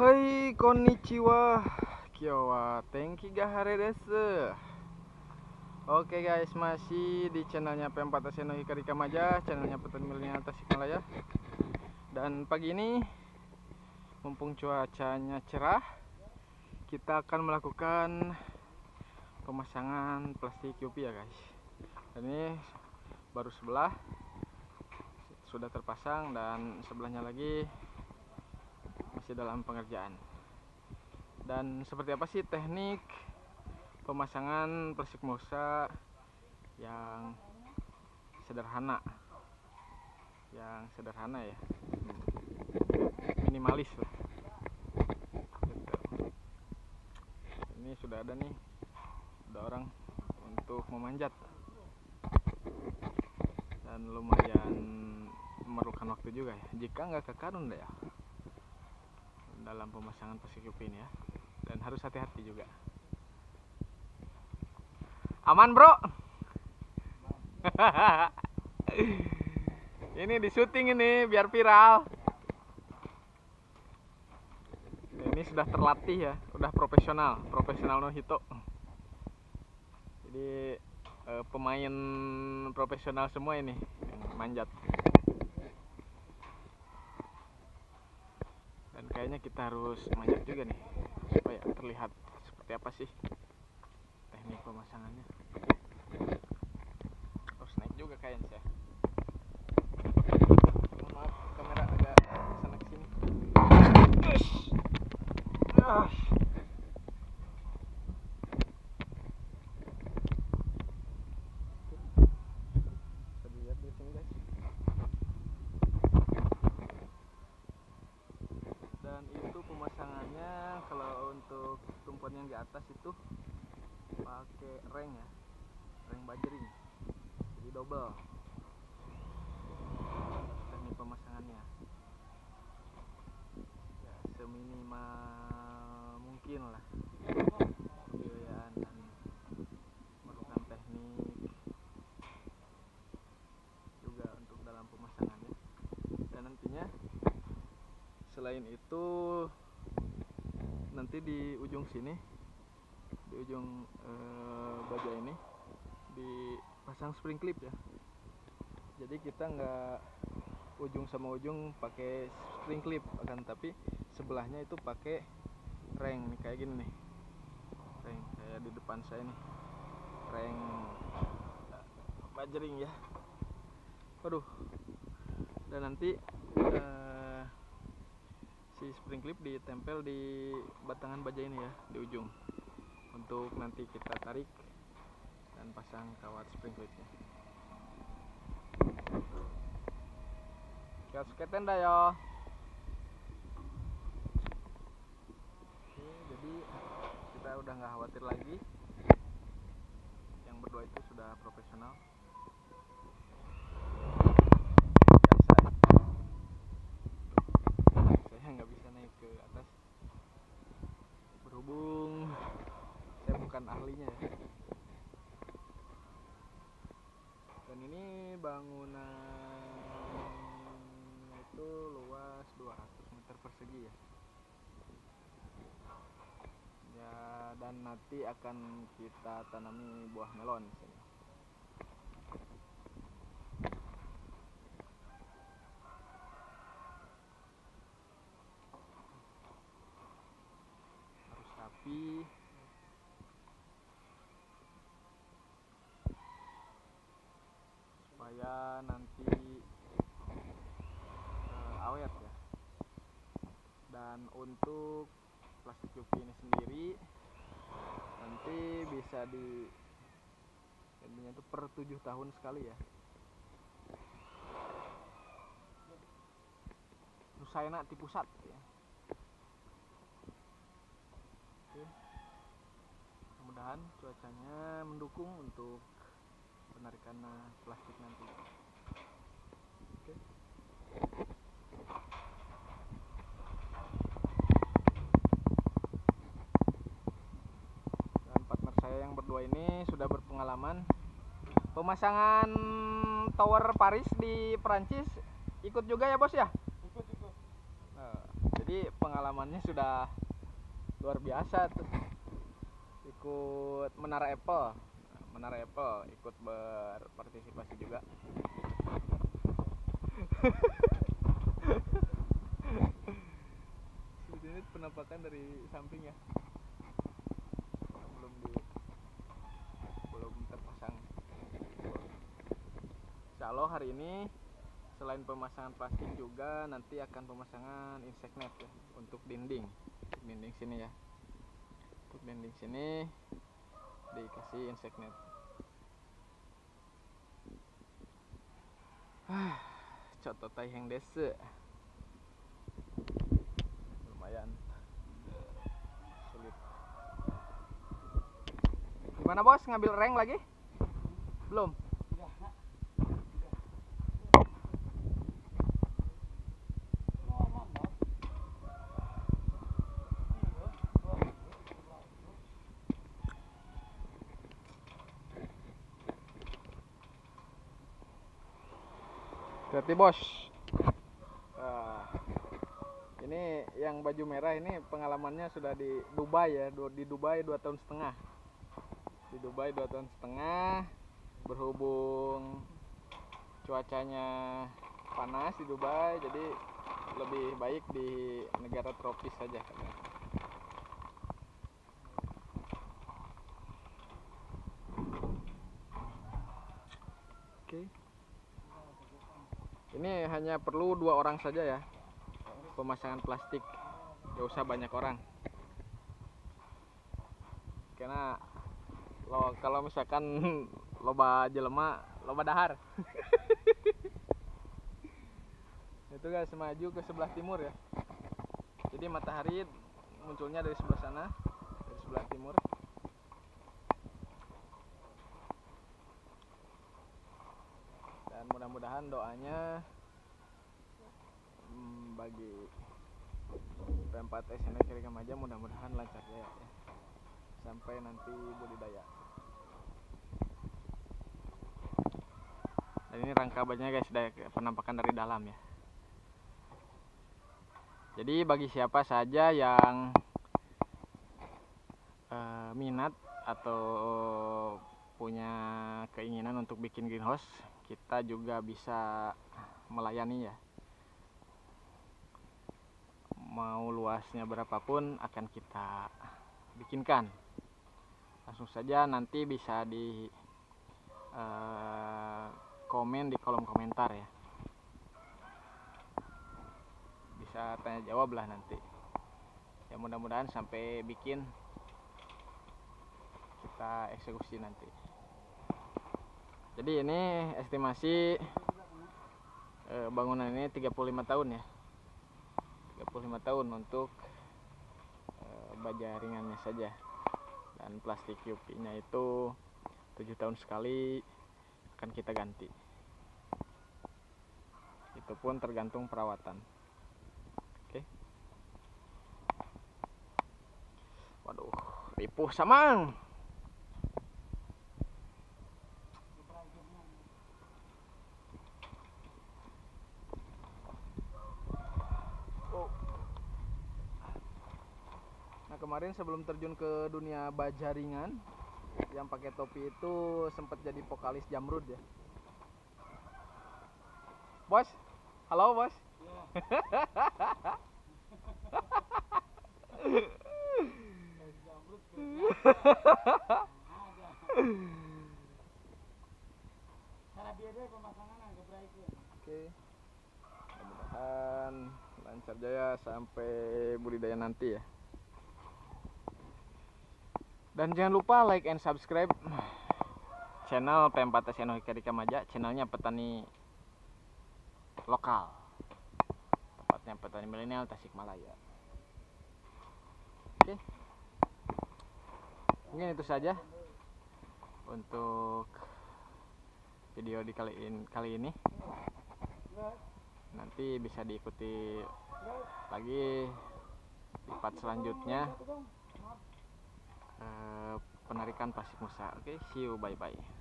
Hai konnichiwa. Kyowa Tenki gahare desu. Oke guys masih di channelnya P4 Aseno Hikari Kamaja Channelnya petani milenial Tasikmalaya Dan pagi ini Mumpung cuacanya cerah Kita akan melakukan Pemasangan plastik UV ya guys. Ini baru sebelah Sudah terpasang dan sebelahnya lagi dalam pengerjaan. Dan seperti apa sih teknik pemasangan plastik mosa yang sederhana? Yang sederhana ya. Minimalis lah. Ini sudah ada nih. Ada orang untuk memanjat. Dan lumayan memerlukan waktu juga ya. Jika nggak kekarun deh ya dalam pemasangan UV ini ya. Dan harus hati-hati juga. Aman bro? Ini di syuting ini biar viral. Ini sudah terlatih ya udah profesional profesional no hito. Jadi eh, pemain profesional semua ini yang manjat dan kayaknya kita harus manjat juga nih supaya terlihat seperti apa sih teknik pemasangannya harus naik juga kayaknya saya maaf kamera agak sana sini ah. bisa dilihat di sini guys dan itu pemasangannya kalau untuk tumpuan yang di atas itu pakai reng ya reng bajering. Jadi double. Teknik pemasangannya. Ya seminimal mungkin lah. Pembiayaan dan memerlukan teknik juga untuk dalam pemasangannya. Dan nantinya selain itu nanti di ujung sini di ujung eh, baja ini dipasang spring clip ya. Jadi kita nggak ujung sama ujung pakai spring clip akan tapi sebelahnya itu pakai nih kayak gini nih. Reng kayak di depan saya nih. Reng eh, bajering ya. Waduh. Dan nanti eh, si spring clip ditempel di batangan baja ini ya di ujung untuk nanti kita tarik dan pasang kawat spring clipnya Kios tenda ya Oke, jadi kita udah nggak khawatir lagi. Yang berdua itu sudah profesional biasa ya saya nggak bisa naik ke atas berhubung saya bukan ahlinya ya dan ini bangunan itu luas 200 meter persegi ya ya dan nanti akan kita tanami buah melon sini. Harus rapi supaya nanti eh, awet ya dan untuk plastik UV ini sendiri nanti bisa di jadinya itu per tujuh tahun sekali ya Nusaina di pusat ya Oke. Mudah-mudahan cuacanya mendukung untuk penarikan plastik nanti. Oke. Dan partner saya yang berdua ini sudah berpengalaman pemasangan tower Paris di Perancis ikut juga ya bos ya? ikut ikut. Eh, jadi jadi pengalamannya sudah luar biasa tuh. Ikut menara Apple menara Apple ikut berpartisipasi juga. Ini penampakan dari samping ya belum di belum terpasang Insya Allah hari ini selain pemasangan plastik juga nanti akan pemasangan insect net ya untuk dinding. Dinding sini ya. Untuk dinding sini dikasih insect net. Ah contoh yang desa. Lumayan. Sulit. Gimana bos? Ngambil rank lagi? Belum Berarti bos. Nah, ini yang baju merah ini pengalamannya sudah di Dubai ya, di Dubai dua tahun setengah. Di Dubai dua tahun setengah, berhubung cuacanya panas di Dubai, jadi lebih baik di negara tropis saja. Okay ini hanya perlu dua orang saja ya. Pemasangan plastik. Gak usah banyak orang. Karena lo kalau misalkan loba jelema loba dahar. Itu guys maju ke sebelah timur ya. Jadi matahari munculnya dari sebelah sana dari sebelah timur. Dan mudah-mudahan doanya bagi P4 SNK Kiri Kamaja mudah-mudahan lancar ya, ya. Sampai nanti budidaya. Dan ini rangka banyak guys dari penampakan dari dalam ya. Jadi bagi siapa saja yang uh, minat atau punya keinginan untuk bikin greenhouse kita juga bisa melayani ya luasnya berapapun akan kita bikinkan. Langsung saja nanti bisa di uh, komen di kolom komentar ya. Bisa tanya jawab lah nanti. Ya mudah-mudahan sampai bikin kita eksekusi nanti. Jadi ini estimasi e, bangunan ini 35 tahun ya 35 tahun untuk e, baja ringannya saja. Dan plastik UP nya itu 7 tahun sekali akan kita ganti. Itu pun tergantung perawatan. Oke. Waduh ripuh samang kemarin sebelum terjun ke dunia bajaringan yang pakai topi itu sempat jadi vokalis Jamrud ya. Bos, halo bos. Oke. Mudah-mudahan lancar jaya sampai budidaya nanti ya dan jangan lupa like and subscribe. Channel P4 Seno Hikari Kamaja. Channelnya petani lokal. Tepatnya petani milenial Tasikmalaya. Oke. Mungkin itu saja untuk video di kali ini, kali ini. Nanti bisa diikuti lagi di part selanjutnya uh, penarikan pasir musa oke okay, see you bye bye